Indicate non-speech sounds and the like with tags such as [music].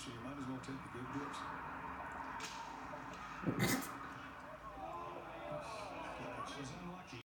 so you might as well take the good bits. [laughs]